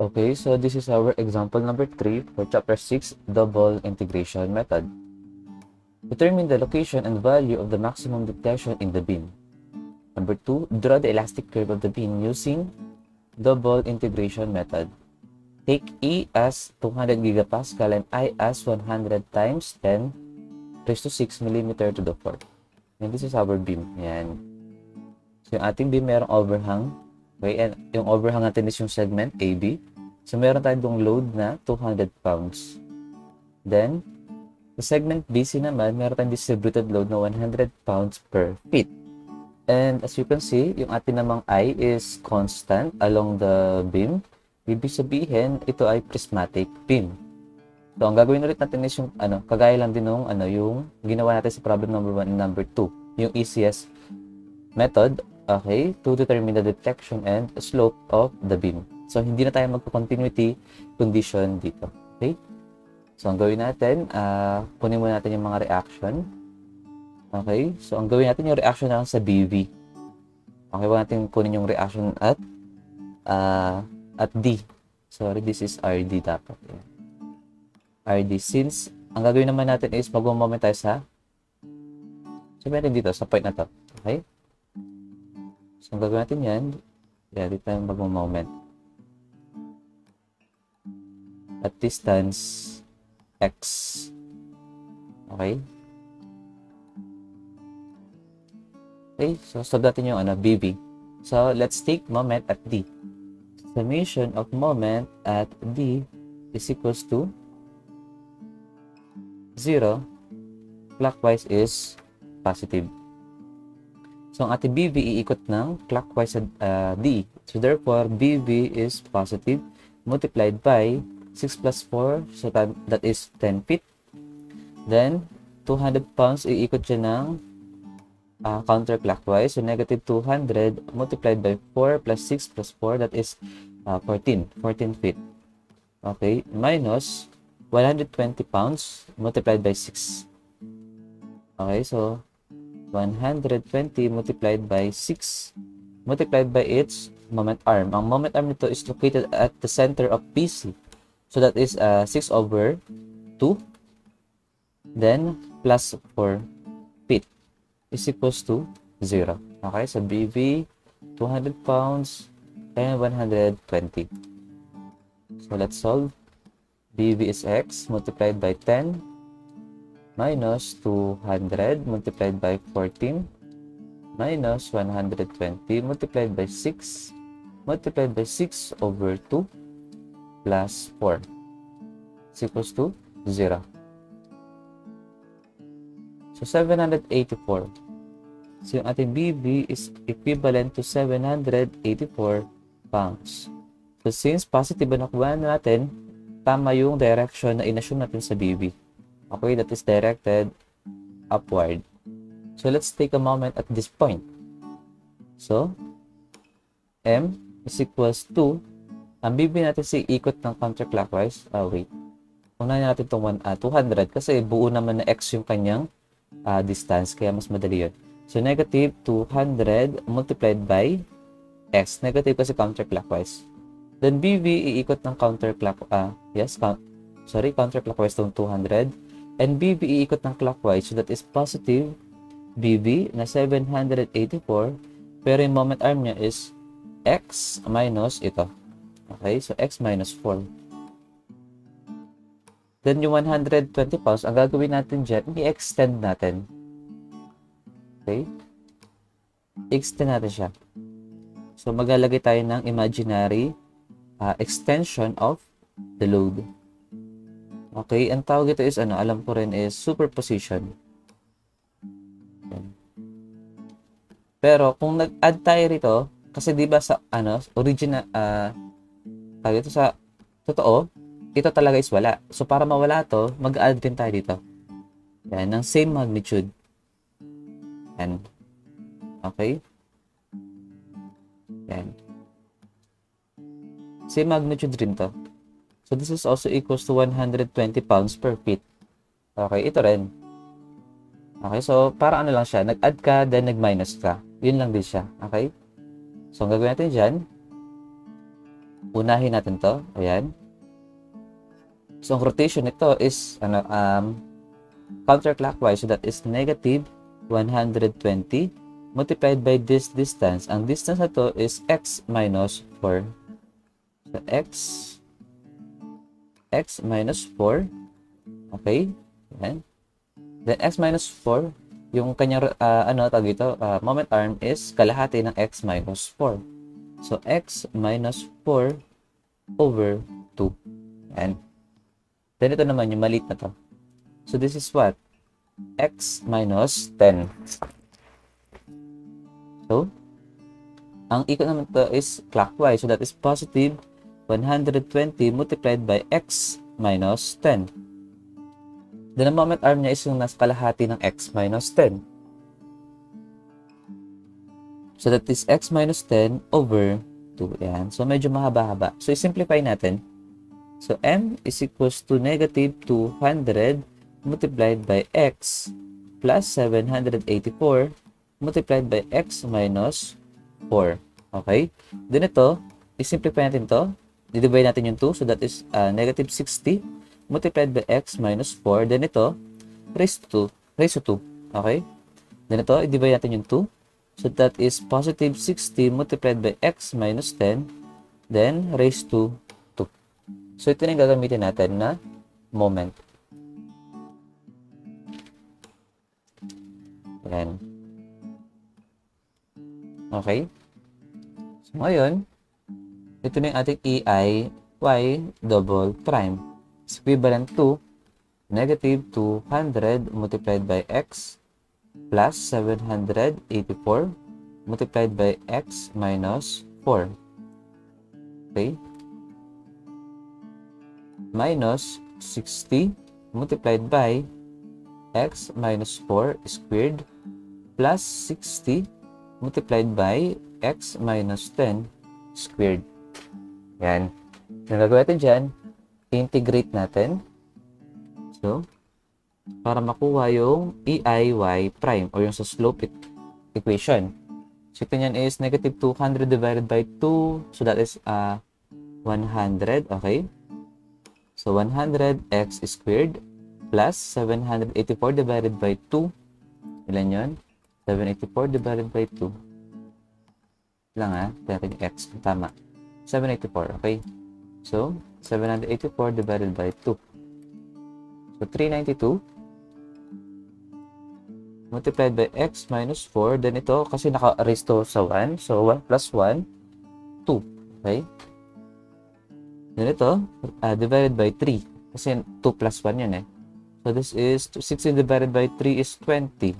Okay, so this is our example number 3 for chapter 6, double integration method. Determine the location and value of the maximum detection in the beam. Number 2, draw the elastic curve of the beam using double integration method. Take E as 200 gigapascal and I as 100 times 10 raised to 6 mm to the fourth. And this is our beam. Yan. So yung ating beam merong overhang. Okay, and yung overhang natin is yung segment AB. So meron tayong load na 200 pounds. Then, sa segment BC naman, meron tayong distributed load na 100 pounds per feet. And as you can see, yung atin namang I is constant along the beam. Ibig sabihin, ito ay prismatic beam. So, ang gagawin ulit natin is yung, ano, kagaya lang din nung, ano, yung ginawa natin sa problem number 1 and number 2. Yung ECS method, okay, to determine the detection and slope of the beam. So, hindi na tayo magpa-continuity condition dito. Okay? So, ang gawin natin, uh, kunin muna natin yung mga reaction. Okay? So, ang gawin natin yung reaction na sa BV. Okay, wag natin kunin yung reaction at uh, at D. Sorry, this is RD dapat. Yeah. RD. Since, ang gagawin naman natin is mag-moment tayo sa sabi natin dito, sa point na to. Okay? So, ang gagawin natin yan, yeah, dito tayo mag-moment. At distance x. Okay? Okay, so solve natin yung ano, BB. So, let's take moment at D. Summation of moment at D is equals to 0. Clockwise is positive. So, ang ating BB iikot ng clockwise sa uh, D. So, therefore, BB is positive multiplied by 6 plus 4. So, that, that is 10 feet. Then, 200 pounds iikot siya ng uh, counterclockwise. So, negative 200 multiplied by 4 plus 6 plus 4, that is uh, 14. 14 feet. Okay. Minus 120 pounds multiplied by 6. Okay. So, 120 multiplied by 6 multiplied by its moment arm. Ang moment arm nito is located at the center of PC. So, that is uh, 6 over 2. Then, plus 4 feet is equals to 0. Okay, so BV, 200 pounds, and 120. So let's solve. BV is x multiplied by 10 minus 200 multiplied by 14 minus 120 multiplied by 6 multiplied by 6 over 2 plus 4 is equals to 0. So 784. So yung ating BB is equivalent to 784 pounds. So since positive na nakuha natin, tama yung direction na inassume natin sa BB. Okay, that is directed upward. So let's take a moment at this point. So, M is equals to, ang BB natin si ikot ng counterclockwise. Ah, wait. Unahin natin itong uh, 200 kasi buo naman na X yung kanyang uh, distance, kaya mas madali yun. So, negative 200 multiplied by x. Negative kasi counterclockwise. Then, BV, iikot ng counterclockwise. Uh, yes, count, sorry, counterclockwise itong 200. And BV, iikot ng clockwise. So, that is positive BV na 784. Pero yung moment arm niya is x minus ito. Okay, so x minus 4. Then, yung 120 pounds, ang gagawin natin dyan, i-extend natin. Okay? I-extend natin siya. So, maglalagay tayo ng imaginary uh, extension of the load. Okay? Ang tawag ito is, ano, alam ko rin is superposition. Pero, kung nag-add tayo rito, kasi di ba sa, ano, original, uh, tawag ito sa, totoo, ito talaga is wala. So, para mawala to, mag-add din tayo dito. Yan, ng same magnitude. Yan. Okay? Yan. Same magnitude rin to. So, this is also equals to 120 pounds per feet. Okay, ito rin. Okay, so, para ano lang siya, nag-add ka, then nag-minus ka. Yun lang din siya. Okay? So, ang gagawin natin dyan, unahin natin to. Ayan. So, ang rotation nito is ano, um, counterclockwise. So, that is negative 120 multiplied by this distance. Ang distance na is x minus 4. So, x x minus 4. Okay? Ayan. Then, x minus 4, yung kanyang, uh, ano, tag ito, uh, moment arm is kalahati ng x minus 4. So, x minus 4 over 2. And, then ito naman yung maliit na to. So, this is what? x minus 10. So, ang ikot naman to is clockwise. So, that is positive 120 multiplied by x minus 10. Then, ang moment arm niya is yung nasa kalahati ng x minus 10. So, that is x minus 10 over 2. Yan. So, medyo mahaba-haba. So, i-simplify natin. So, m is equals to negative 200 multiplied by x plus 784 multiplied by x minus 4. Okay? Then ito, i-simplify natin to. Didivide natin yung 2. So, that is uh, negative 60 multiplied by x minus 4. Then ito, raised to 2. Raised to 2. Okay? Then ito, i-divide natin yung 2. So, that is positive 60 multiplied by x minus 10. Then, raised to 2. So, ito na yung gagamitin natin na moment. Ayan. Okay? So, ngayon, ito na yung ating EI y double prime. Is equivalent to negative 200 multiplied by x plus 784 multiplied by x minus 4. Okay? Minus 60 multiplied by x minus 4 squared plus 60 multiplied by x minus 10 squared. Yan. Yung gagawin natin dyan, integrate natin. So, para makuha yung EIY prime or yung sa slope e equation. So, ito niyan is negative 200 divided by 2. So, that is uh, 100. Okay? So, 100x squared plus 784 divided by 2. Ilan yun? 784 divided by 2. Lang ha? Pero yung x. Tama. 784. Okay? So, 784 divided by 2. So, 392 multiplied by x minus 4. Then ito, kasi naka-raise to sa 1. So, 1 plus 1, 2. Okay? Then ito, uh, divided by 3. Kasi 2 plus 1 yun eh. So this is 16 divided by 3 is 20.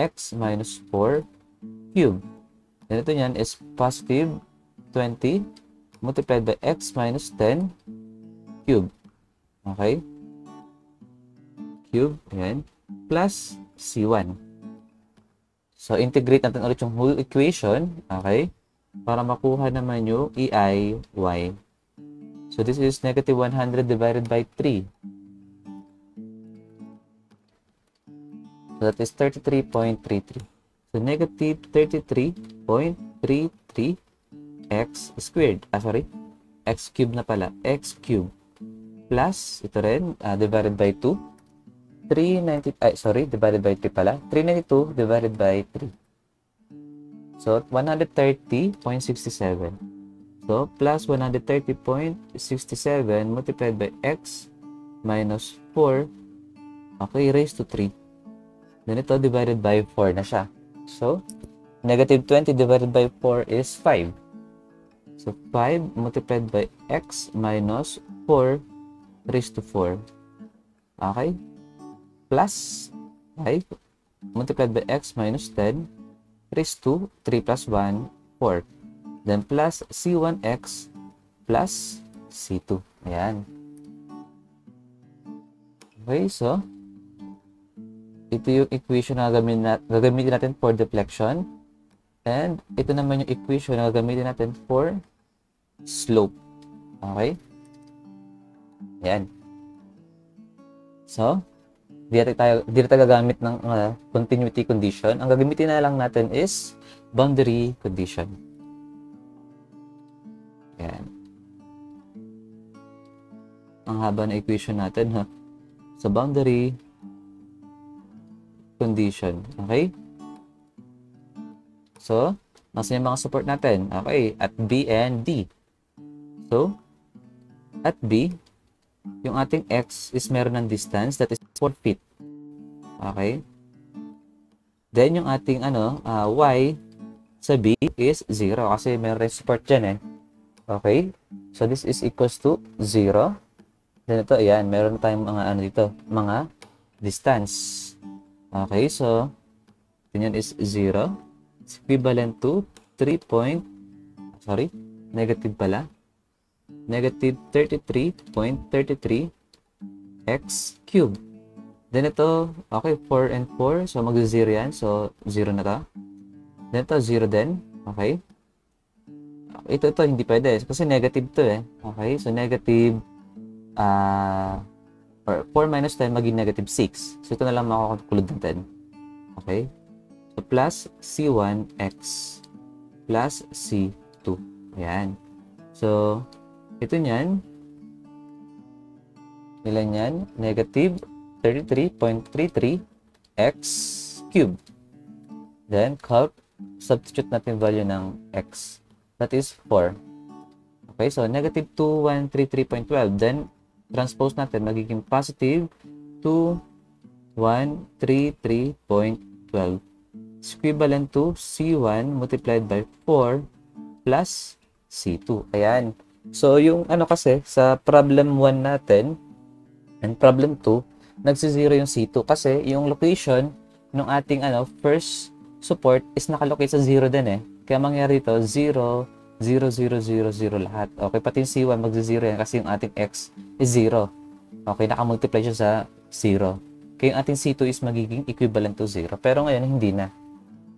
x minus 4 cube. And ito niyan is positive 20 multiplied by x minus 10 cube. Okay? Cube. Ayan. Plus C1. So, integrate natin ulit yung whole equation. Okay? Para makuha naman yung EIY. So, this is negative 100 divided by 3. So that is 33.33. So negative 33.33 x squared. Ah, sorry. x cube na pala. x cube. Plus, ito rin, uh, divided by 2. 390, ay, sorry, divided by 3 pala. 392 divided by 3. So, 130.67. So, plus 130.67 multiplied by x minus 4. Okay, raised to 3. Then ito divided by 4 na siya. So, negative 20 divided by 4 is 5. So, 5 multiplied by x minus 4 raised to 4. Okay? Plus 5 multiplied by x minus 10 raised to 3 plus 1, 4. Then plus c1x plus c2. Ayan. Okay, so ito yung equation na gagamitin, na, gagamitin natin for deflection. And ito naman yung equation na gagamitin natin for slope. Okay? Yan. So, di tayo, di tayo gagamit ng uh, continuity condition. Ang gagamitin na lang natin is boundary condition. Yan. ang haba ng equation natin ha. Sa boundary condition. Okay? So, nasa yung mga support natin? Okay, at B and D. So, at B, yung ating X is meron ng distance that is 4 feet. Okay? Then, yung ating ano, uh, Y sa B is 0 kasi rin support dyan eh. Okay? So, this is equals to 0. Then, ito, ayan, meron tayong mga ano dito, mga distance. Okay, so, ganyan is 0. It's equivalent to 3 point, sorry, negative pala. Negative 33.33 x cube. Then ito, okay, 4 and 4. So, mag-0 yan. So, 0 na to. Then ito, 0 din. Okay. Ito, ito, hindi pwede. Kasi negative to eh. Okay, so negative uh, or 4 minus 10 maging negative 6. So, ito na lang makakulod ng 10. Okay? So, plus C1x plus C2. Ayan. So, ito niyan, ilan yan? Negative 33.33 x cube. Then, calc, substitute natin value ng x. That is 4. Okay, so negative 2133.12. Then, transpose natin, magiging positive 2133.12 is equivalent to C1 multiplied by 4 plus C2. Ayan. So, yung ano kasi, sa problem 1 natin and problem 2, nagsi-zero yung C2 kasi yung location ng ating ano, first support is nakalocate sa 0 din eh. Kaya mangyari ito, 0, 0, 0, 0, 0 lahat. Okay, pati yung C1 magzi-0 yan kasi yung ating X is 0. Okay, nakamultiply siya sa 0. Kaya yung ating C2 is magiging equivalent to 0. Pero ngayon, hindi na.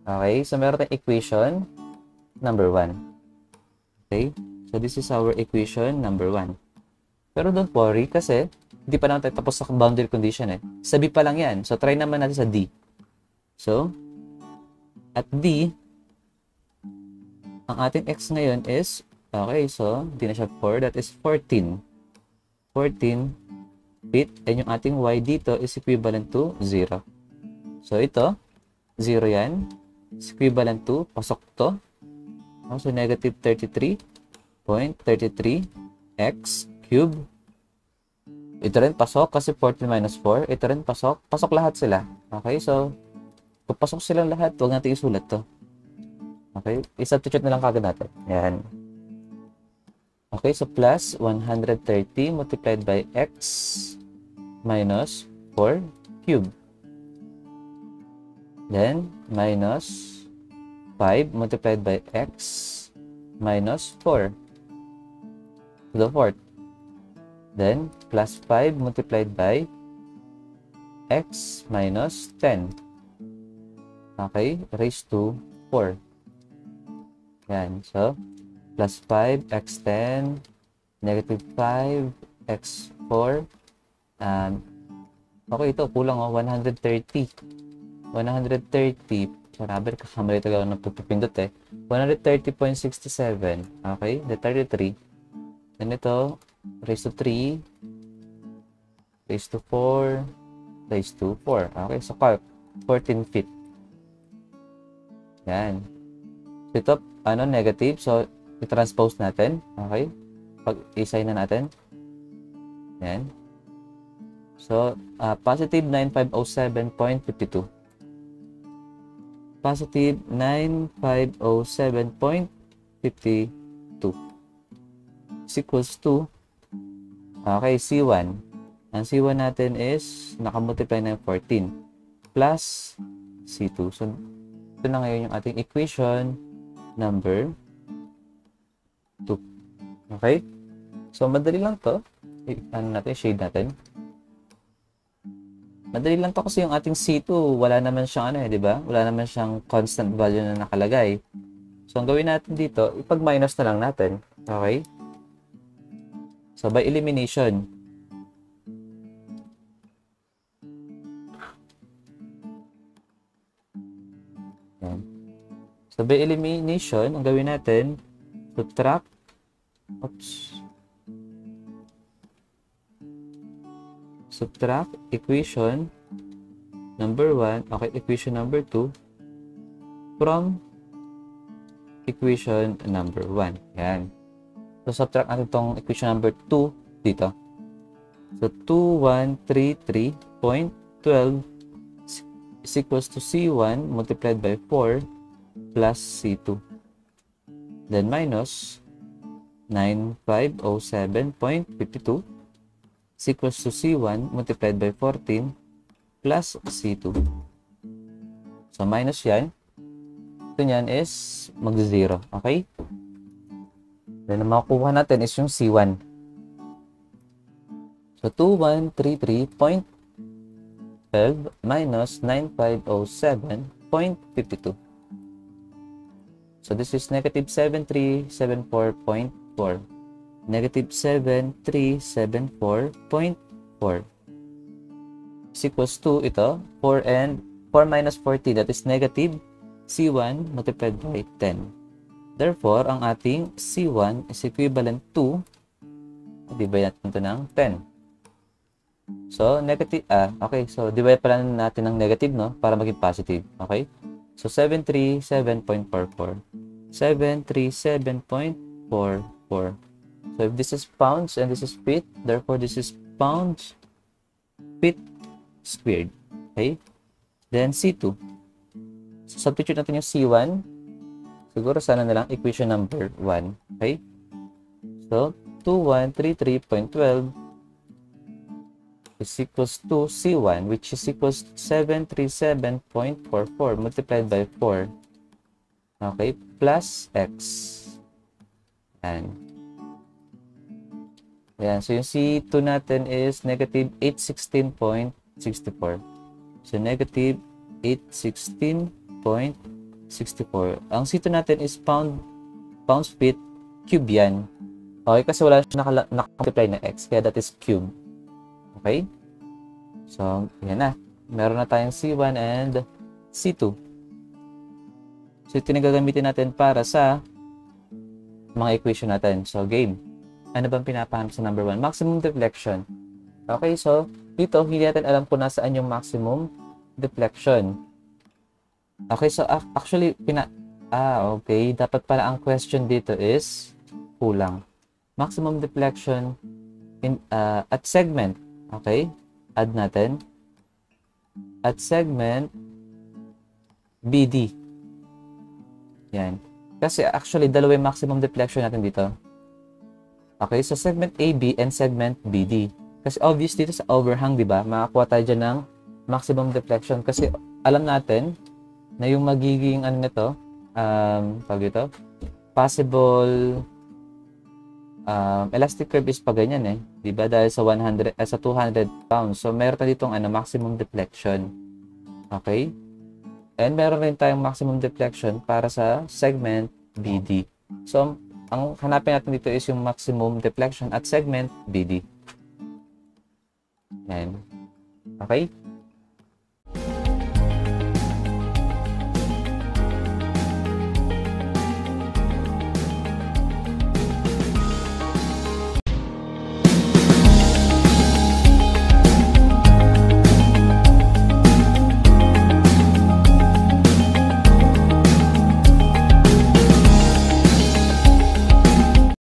Okay, so meron tayong equation number 1. Okay, so this is our equation number 1. Pero don't worry kasi hindi pa naman tayo tapos sa boundary condition eh. Sa B pa lang yan. So try naman natin sa D. So, at D, ang ating x ngayon is, okay, so, hindi na siya 4, that is 14. 14 feet, and yung ating y dito is equivalent to 0. So, ito, 0 yan, is equivalent to, pasok to, so negative 33.33 x cube. Ito rin pasok kasi 14 minus 4. Ito rin pasok. Pasok lahat sila. Okay, so, papasok silang lahat, huwag natin isulat to. Okay? I-substitute na lang kagad natin. Yan. Okay, so plus 130 multiplied by x minus 4 cube. Then, minus 5 multiplied by x minus 4 to the fourth. Then, plus 5 multiplied by x minus 10. Okay, raised to 4. Yan. So, plus 5, x10, negative 5, x4, and, okay, ito, kulang oh, 130. 130, Marami, kakamali talaga ng pagpipindot eh. 130.67. Okay, the 33. Then ito, raised to 3, raised to 4, raised to 4. Okay, so calc, 14 feet. Yan. So, ito, ano, negative. So, i-transpose natin. Okay? Pag i-sign na natin. Yan. So, uh, positive 9507.52. Positive 9507.52 is equals okay, C1. Ang C1 natin is nakamultiply ng 14 plus C2. So, ito na ngayon yung ating equation number 2. Okay? So, madali lang to. I ano natin, shade natin. Madali lang to kasi yung ating C2, wala naman siyang ano eh, di ba? Wala naman siyang constant value na nakalagay. So, ang gawin natin dito, ipag-minus na lang natin. Okay? So, by elimination, So, by elimination, ang gawin natin, subtract, oops, subtract equation number 1, okay, equation number 2 from equation number 1. Yan. So, subtract natin itong equation number 2 dito. So, 2133.12 is equals to C1 multiplied by 4 plus C2. Then minus 9507.52 is equals to C1 multiplied by 14 plus C2. So, minus yan. Ito niyan is mag-0. Okay? Then, ang makukuha natin is yung C1. So, 2133.12 minus 9507.52. So, this is negative 7374.4. Negative 7374.4 is equals to ito, 4 and 4 minus 40, that is negative C1 multiplied by 10. Therefore, ang ating C1 is equivalent to, divide natin ito ng 10. So, negative, ah, okay, so divide pala natin ng negative, no, para maging positive, okay? So, 737.44. 737.44. So, if this is pounds and this is feet, therefore this is pounds feet squared. Okay? Then, C2. So, substitute natin yung C1. Siguro sana na lang equation number 1. Okay? So, 2133.12 is equals to C1 which is equals to 737.44 multiplied by 4. Okay? Plus X. Yan. Yan. So, yung C2 natin is negative 816.64. So, negative 816.64. Ang C2 natin is pound, pounds feet, cube yan. Okay, kasi wala siya naka, naka-multiply na x, kaya that is cube. Okay? So, yan na. Meron na tayong C1 and C2. So, ito na gagamitin natin para sa mga equation natin. So, game. Ano bang pinapahanap sa number 1? Maximum deflection. Okay, so, dito, hindi natin alam kung nasaan yung maximum deflection. Okay, so actually, pina... Ah, okay. Dapat pala ang question dito is kulang. Maximum deflection in, uh, at segment. Okay? Add natin. At segment BD. Yan. Kasi actually, dalawa yung maximum deflection natin dito. Okay, so segment AB and segment BD. Kasi obvious dito sa overhang, di ba? Makakuha tayo dyan ng maximum deflection. Kasi alam natin na yung magiging ano nito, um, tawag ito, possible um, elastic curve is pa ganyan eh. Di ba? Dahil sa 100, eh, sa 200 pounds. So, meron tayo ditong ano, maximum deflection. Okay? And meron rin tayong maximum deflection para sa segment BD. So, ang hanapin natin dito is yung maximum deflection at segment BD. Yan. Okay?